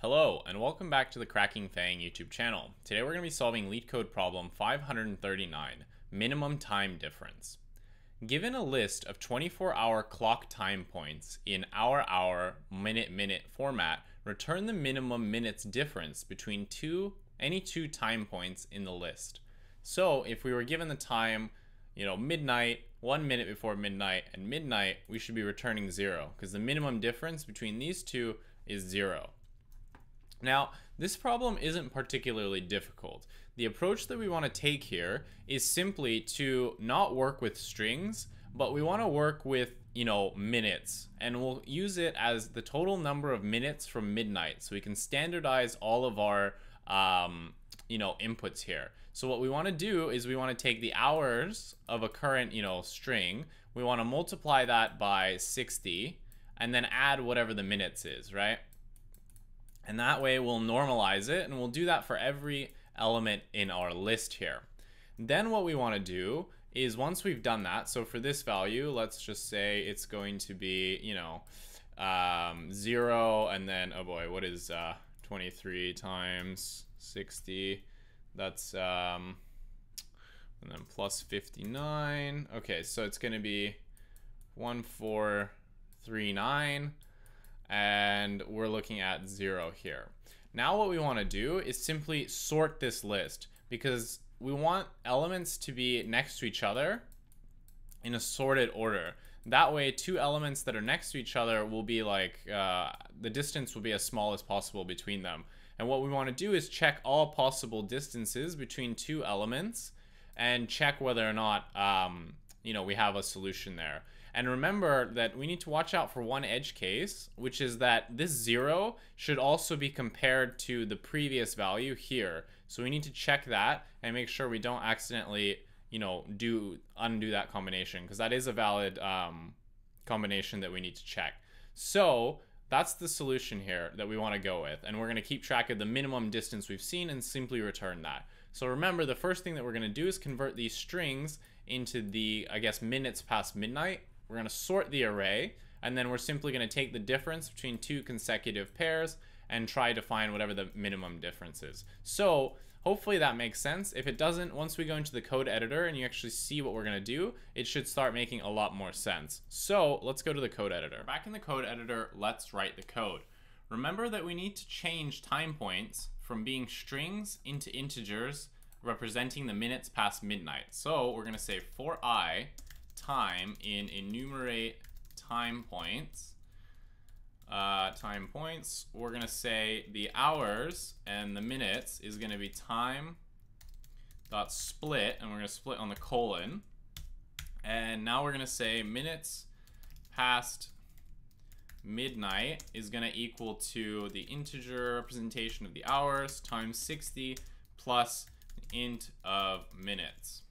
Hello, and welcome back to the Cracking FAANG YouTube channel. Today we're going to be solving LeetCode problem 539, minimum time difference. Given a list of 24-hour clock time points in hour-hour, minute-minute format, return the minimum minutes difference between two any two time points in the list. So if we were given the time, you know, midnight, one minute before midnight, and midnight, we should be returning zero because the minimum difference between these two is zero. Now, this problem isn't particularly difficult. The approach that we want to take here is simply to not work with strings, but we want to work with, you know, minutes. And we'll use it as the total number of minutes from midnight. So we can standardize all of our, um, you know, inputs here. So what we want to do is we want to take the hours of a current, you know, string. We want to multiply that by 60 and then add whatever the minutes is, right? And that way we'll normalize it and we'll do that for every element in our list here. Then what we want to do is once we've done that, so for this value, let's just say it's going to be, you know, um, 0 and then, oh boy, what is uh, 23 times 60? That's, um, and then plus 59. Okay, so it's going to be 1439 and we're looking at zero here. Now what we want to do is simply sort this list because we want elements to be next to each other in a sorted order. That way, two elements that are next to each other will be like, uh, the distance will be as small as possible between them. And what we want to do is check all possible distances between two elements and check whether or not, um, you know, we have a solution there. And remember that we need to watch out for one edge case, which is that this zero should also be compared to the previous value here. So we need to check that and make sure we don't accidentally, you know, do undo that combination because that is a valid um, combination that we need to check. So that's the solution here that we want to go with. And we're going to keep track of the minimum distance we've seen and simply return that. So remember, the first thing that we're going to do is convert these strings into the, I guess, minutes past midnight we're going to sort the array, and then we're simply going to take the difference between two consecutive pairs and try to find whatever the minimum difference is. So hopefully that makes sense. If it doesn't, once we go into the code editor and you actually see what we're going to do, it should start making a lot more sense. So let's go to the code editor. Back in the code editor, let's write the code. Remember that we need to change time points from being strings into integers representing the minutes past midnight. So we're going to say for i time in enumerate time points. Uh, time points, we're going to say the hours and the minutes is going to be time dot split, and we're going to split on the colon. And now we're going to say minutes past midnight is going to equal to the integer representation of the hours times 60 plus int of minutes.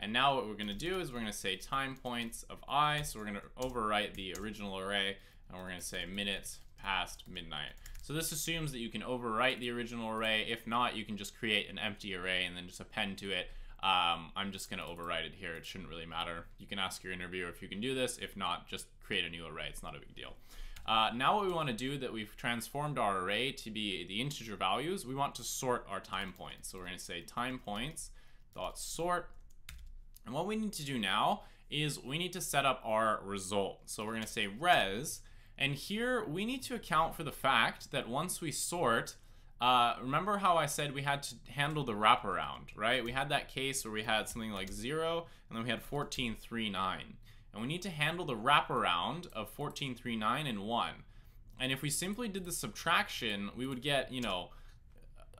And now what we're going to do is we're going to say time points of i. So we're going to overwrite the original array and we're going to say minutes past midnight. So this assumes that you can overwrite the original array. If not, you can just create an empty array and then just append to it. Um, I'm just going to overwrite it here. It shouldn't really matter. You can ask your interviewer if you can do this. If not, just create a new array. It's not a big deal. Uh, now what we want to do that we've transformed our array to be the integer values, we want to sort our time points. So we're going to say time points dot sort and what we need to do now is we need to set up our result. So we're going to say res, and here we need to account for the fact that once we sort, uh, remember how I said we had to handle the wraparound, right? We had that case where we had something like 0, and then we had 1439. And we need to handle the wraparound of 1439 and 1. And if we simply did the subtraction, we would get, you know,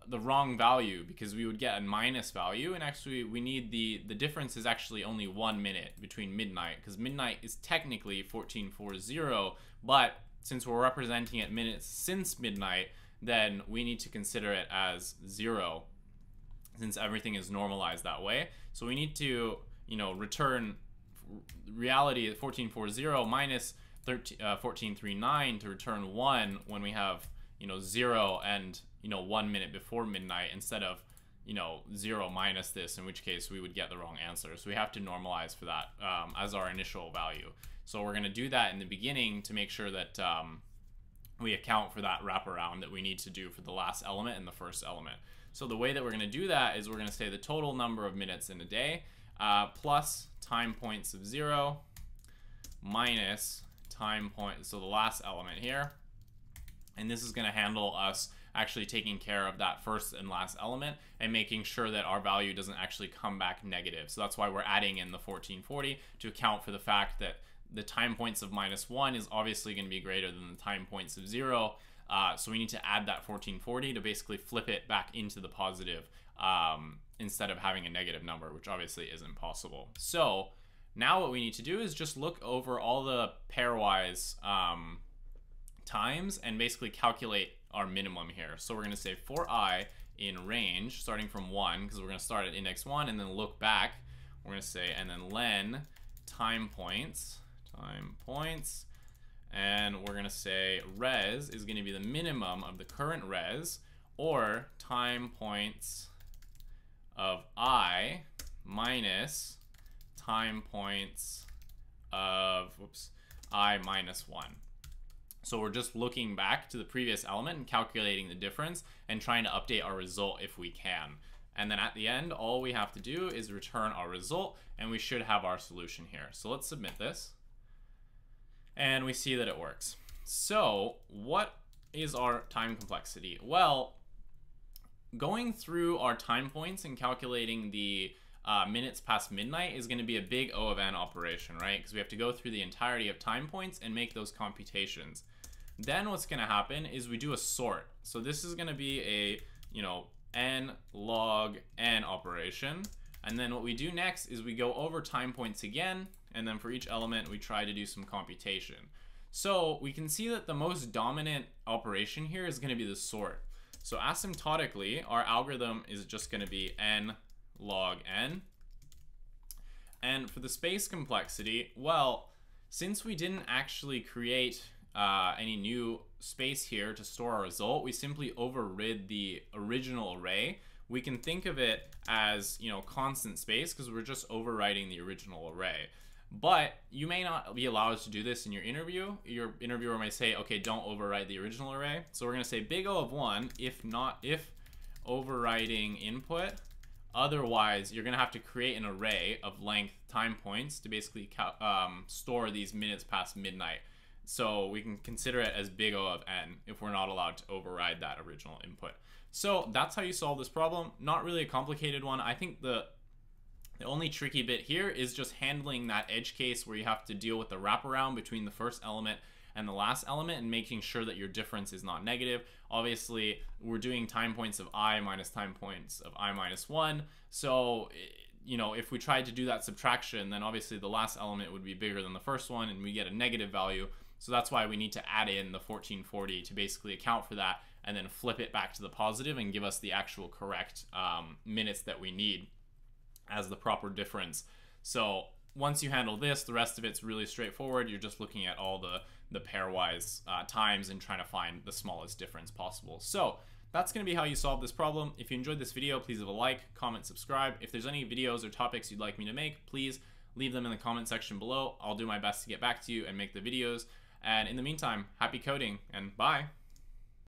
the wrong value because we would get a minus value. And actually we need the the difference is actually only one minute between midnight because midnight is technically 1440 but since we're representing it minutes since midnight then we need to consider it as zero since everything is normalized that way. So we need to you know return reality at 1440 minus 13, uh, 1439 to return 1 when we have you know 0 and you know, one minute before midnight instead of, you know, zero minus this, in which case we would get the wrong answer. So we have to normalize for that um, as our initial value. So we're going to do that in the beginning to make sure that um, we account for that wraparound that we need to do for the last element and the first element. So the way that we're going to do that is we're going to say the total number of minutes in a day uh, plus time points of 0 minus time point, so the last element here. And this is going to handle us actually taking care of that first and last element and making sure that our value doesn't actually come back negative. So that's why we're adding in the 1440 to account for the fact that the time points of minus 1 is obviously going to be greater than the time points of 0. Uh, so we need to add that 1440 to basically flip it back into the positive um, instead of having a negative number, which obviously isn't possible. So now what we need to do is just look over all the pairwise um, times and basically calculate our minimum here. So we're going to say for i in range, starting from 1, because we're going to start at index 1 and then look back. We're going to say, and then len time points, time points, and we're going to say res is going to be the minimum of the current res, or time points of i minus time points of, whoops, i minus 1. So we're just looking back to the previous element and calculating the difference and trying to update our result if we can. And then at the end, all we have to do is return our result and we should have our solution here. So let's submit this. And we see that it works. So what is our time complexity? Well, going through our time points and calculating the uh, minutes past midnight is going to be a big O of n operation, right? Because we have to go through the entirety of time points and make those computations. Then what's going to happen is we do a sort. So this is going to be a, you know, n log n operation. And then what we do next is we go over time points again, and then for each element we try to do some computation. So we can see that the most dominant operation here is going to be the sort. So asymptotically, our algorithm is just going to be n log n. And for the space complexity, well, since we didn't actually create uh, any new space here to store our result, we simply overrid the original array. We can think of it as, you know, constant space because we're just overwriting the original array. But you may not be allowed to do this in your interview. Your interviewer may say, okay, don't overwrite the original array. So we're going to say big O of 1 if not, if overwriting input. Otherwise, you're going to have to create an array of length time points to basically um, store these minutes past midnight. So we can consider it as big O of n if we're not allowed to override that original input. So that's how you solve this problem. Not really a complicated one. I think the the only tricky bit here is just handling that edge case where you have to deal with the wraparound between the first element and the last element and making sure that your difference is not negative. Obviously, we're doing time points of i minus time points of i minus 1. So, you know, if we tried to do that subtraction, then obviously the last element would be bigger than the first one and we get a negative value. So that's why we need to add in the 1440 to basically account for that and then flip it back to the positive and give us the actual correct um, minutes that we need as the proper difference. So once you handle this, the rest of it's really straightforward. You're just looking at all the, the pairwise uh, times and trying to find the smallest difference possible. So that's going to be how you solve this problem. If you enjoyed this video, please leave a like, comment, subscribe. If there's any videos or topics you'd like me to make, please leave them in the comment section below. I'll do my best to get back to you and make the videos. And in the meantime, happy coding and bye.